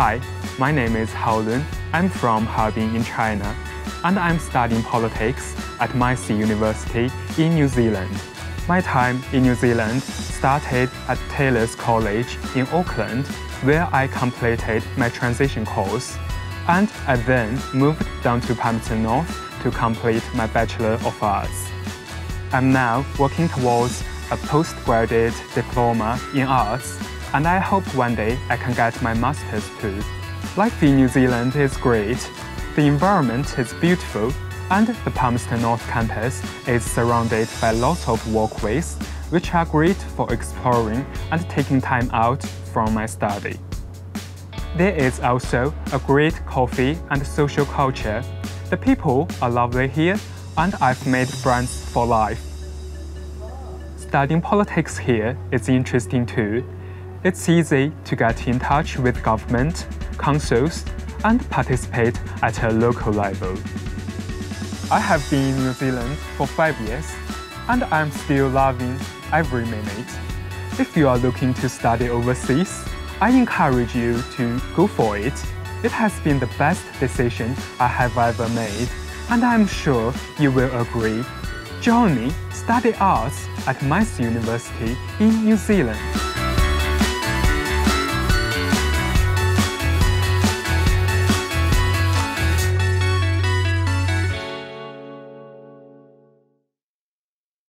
Hi, my name is Hao Lun. I'm from Harbin in China, and I'm studying politics at Massey University in New Zealand. My time in New Zealand started at Taylor's College in Auckland, where I completed my transition course, and I then moved down to Palmerston North to complete my Bachelor of Arts. I'm now working towards a postgraduate diploma in arts, and I hope one day I can get my master's too. Life in New Zealand is great. The environment is beautiful, and the Palmerston North campus is surrounded by lots of walkways, which are great for exploring and taking time out from my study. There is also a great coffee and social culture. The people are lovely here, and I've made friends for life. Studying politics here is interesting too. It's easy to get in touch with government, councils, and participate at a local level. I have been in New Zealand for five years, and I'm still loving every minute. If you are looking to study overseas, I encourage you to go for it. It has been the best decision I have ever made, and I'm sure you will agree. Join me study arts at Massey University in New Zealand.